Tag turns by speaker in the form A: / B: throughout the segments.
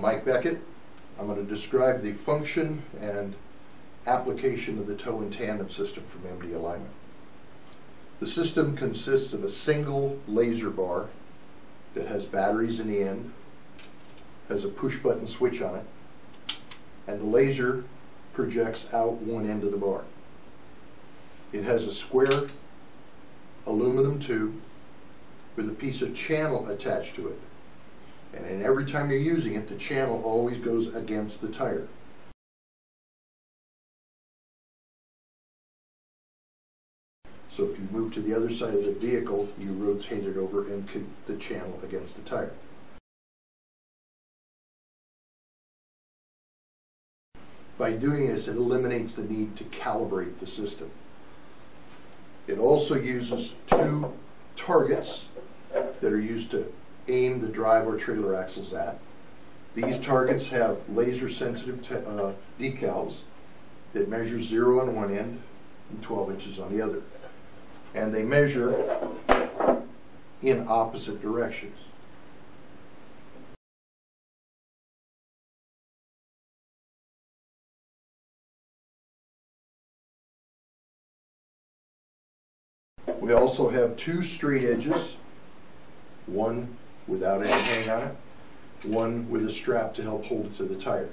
A: I'm Mike Beckett. I'm going to describe the function and application of the toe and tandem system from MD Alignment. The system consists of a single laser bar that has batteries in the end, has a push button switch on it, and the laser projects out one end of the bar. It has a square aluminum tube with a piece of channel attached to it. And then every time you're using it, the channel always goes against the tire. So if you move to the other side of the vehicle, you rotate it over and the channel against the tire. By doing this, it eliminates the need to calibrate the system. It also uses two targets that are used to aim the drive or trailer axles at. These targets have laser sensitive uh, decals that measure zero on one end and 12 inches on the other. And they measure in opposite directions. We also have two straight edges, one without any hang on it, one with a strap to help hold it to the tire.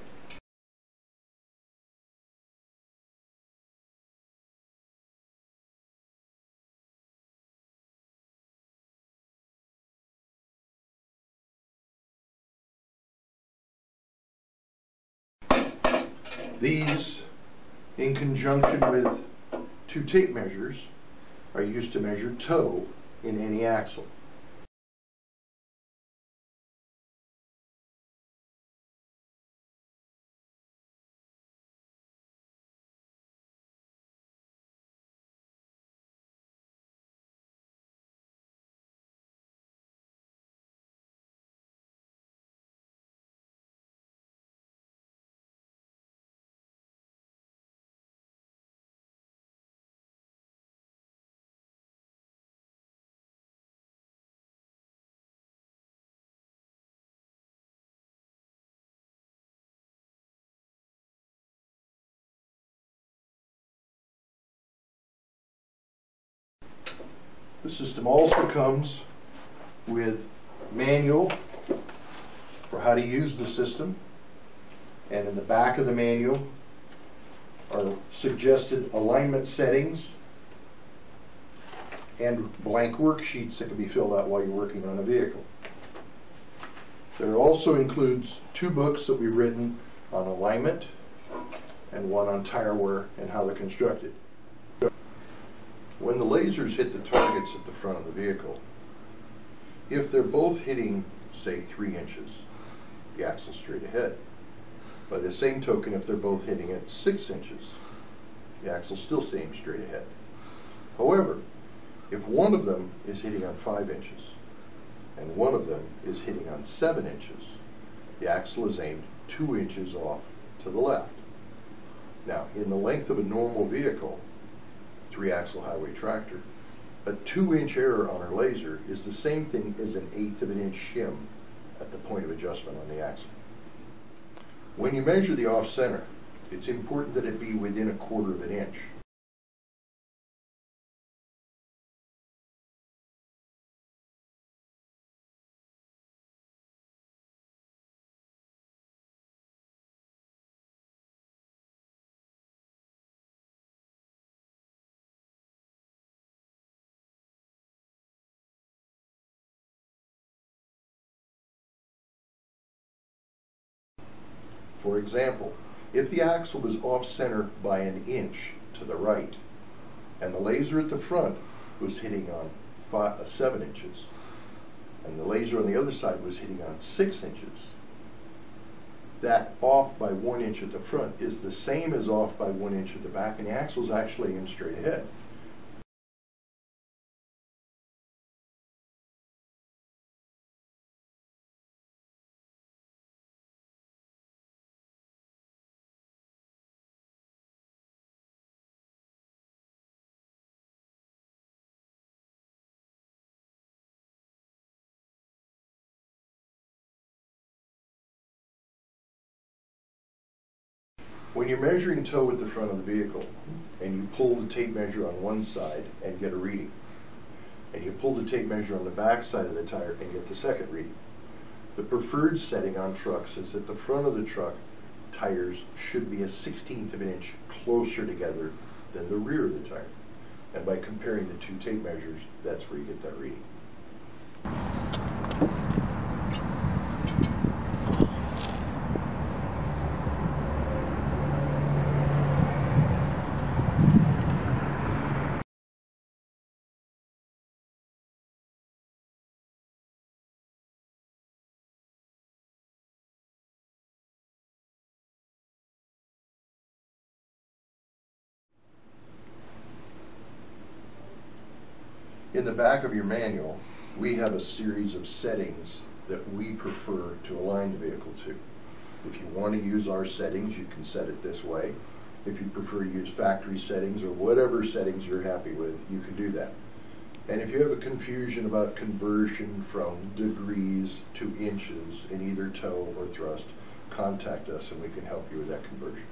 A: These, in conjunction with two tape measures, are used to measure toe in any axle. The system also comes with manual for how to use the system. And in the back of the manual are suggested alignment settings and blank worksheets that can be filled out while you're working on a vehicle. There also includes two books that we've written on alignment and one on tire wear and how they're constructed. When the lasers hit the targets at the front of the vehicle, if they're both hitting, say, three inches, the axle's straight ahead. By the same token, if they're both hitting at six inches, the axle's still staying straight ahead. However, if one of them is hitting on five inches and one of them is hitting on seven inches, the axle is aimed two inches off to the left. Now, in the length of a normal vehicle, three-axle highway tractor. A two-inch error on our laser is the same thing as an eighth of an inch shim at the point of adjustment on the axle. When you measure the off-center, it's important that it be within a quarter of an inch. For example, if the axle was off-center by an inch to the right, and the laser at the front was hitting on five, uh, 7 inches, and the laser on the other side was hitting on 6 inches, that off by 1 inch at the front is the same as off by 1 inch at the back, and the axle is actually in straight ahead. When you're measuring toe with the front of the vehicle, and you pull the tape measure on one side and get a reading, and you pull the tape measure on the back side of the tire and get the second reading, the preferred setting on trucks is that the front of the truck tires should be a sixteenth of an inch closer together than the rear of the tire. And by comparing the two tape measures, that's where you get that reading. In the back of your manual, we have a series of settings that we prefer to align the vehicle to. If you want to use our settings, you can set it this way. If you prefer to use factory settings or whatever settings you're happy with, you can do that. And if you have a confusion about conversion from degrees to inches in either toe or thrust, contact us and we can help you with that conversion.